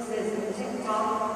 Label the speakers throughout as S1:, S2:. S1: é is TikTok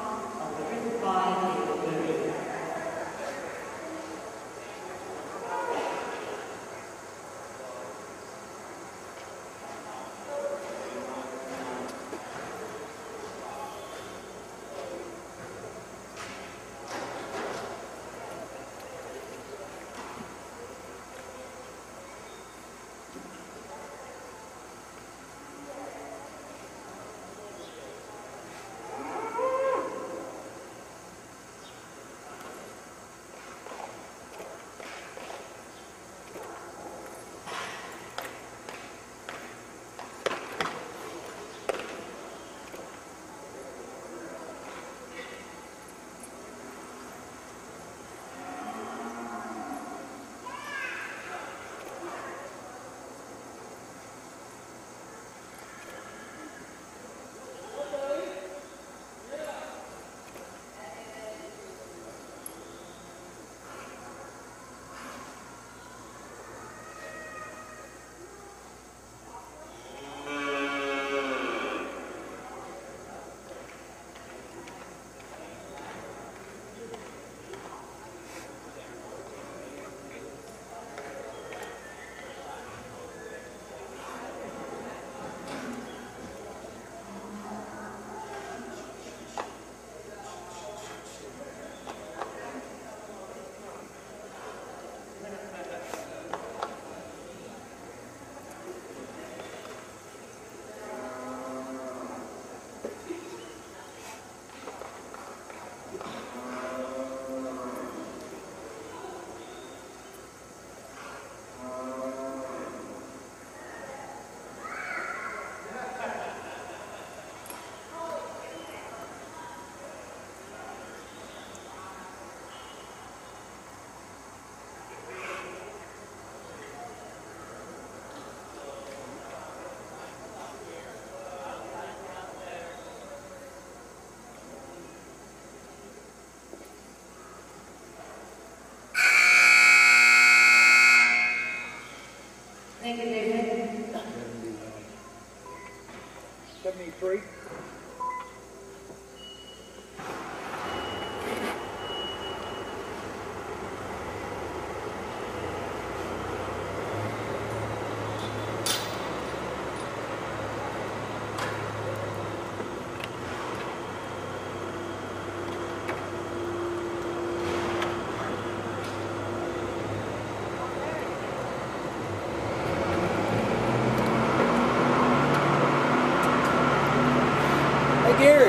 S2: 23.
S3: Gary.